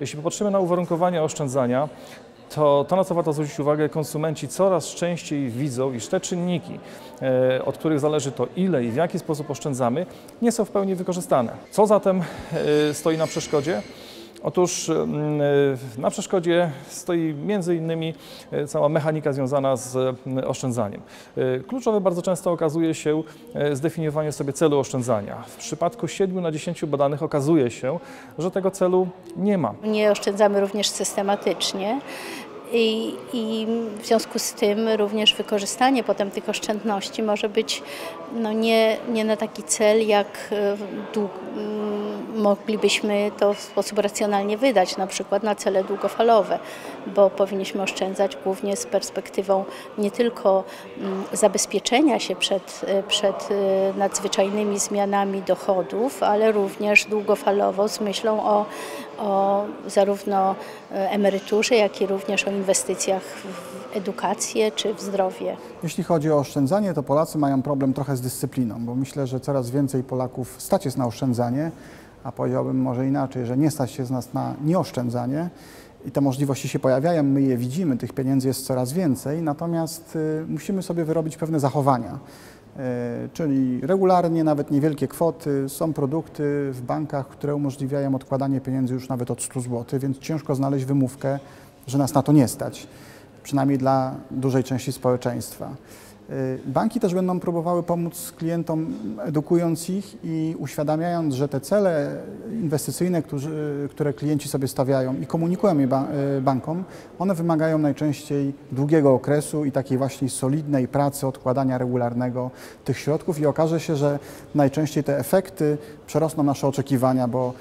Jeśli popatrzymy na uwarunkowania oszczędzania, to to, na co warto zwrócić uwagę, konsumenci coraz częściej widzą, iż te czynniki, e, od których zależy to, ile i w jaki sposób oszczędzamy, nie są w pełni wykorzystane. Co zatem e, stoi na przeszkodzie? Otóż e, na przeszkodzie stoi między innymi e, cała mechanika związana z oszczędzaniem. E, Kluczowe bardzo często okazuje się zdefiniowanie sobie celu oszczędzania. W przypadku 7 na 10 badanych okazuje się, że tego celu nie ma. Nie oszczędzamy również systematycznie. I, I w związku z tym również wykorzystanie potem tych oszczędności może być no nie, nie na taki cel, jak dług, moglibyśmy to w sposób racjonalnie wydać, na przykład na cele długofalowe, bo powinniśmy oszczędzać głównie z perspektywą nie tylko m, zabezpieczenia się przed, e, przed e, nadzwyczajnymi zmianami dochodów, ale również długofalowo z myślą o, o zarówno e, emeryturze, jak i również o inwestycjach w edukację czy w zdrowie. Jeśli chodzi o oszczędzanie, to Polacy mają problem trochę z dyscypliną, bo myślę, że coraz więcej Polaków stać jest na oszczędzanie, a powiedziałbym może inaczej, że nie stać się z nas na nieoszczędzanie i te możliwości się pojawiają, my je widzimy, tych pieniędzy jest coraz więcej, natomiast y, musimy sobie wyrobić pewne zachowania. Y, Czyli regularnie, nawet niewielkie kwoty, są produkty w bankach, które umożliwiają odkładanie pieniędzy już nawet od 100 zł, więc ciężko znaleźć wymówkę, że nas na to nie stać przynajmniej dla dużej części społeczeństwa. Y, Banki też będą próbowały pomóc klientom, edukując ich i uświadamiając, że te cele inwestycyjne, którzy, które klienci sobie stawiają i komunikują je y, bankom, one wymagają najczęściej długiego okresu i takiej właśnie solidnej pracy, odkładania regularnego tych środków i okaże się, że najczęściej te efekty przerosną nasze oczekiwania, bo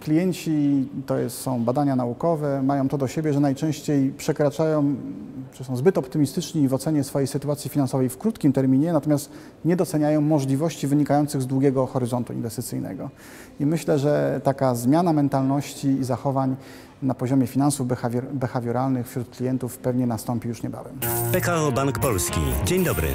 Klienci, to jest, są badania naukowe, mają to do siebie, że najczęściej przekraczają, czy są zbyt optymistyczni w ocenie swojej sytuacji finansowej w krótkim terminie, natomiast nie doceniają możliwości wynikających z długiego horyzontu inwestycyjnego. I myślę, że taka zmiana mentalności i zachowań na poziomie finansów behawior- behawioralnych wśród klientów pewnie nastąpi już niebawem. PKO Bank Polski. Dzień dobry.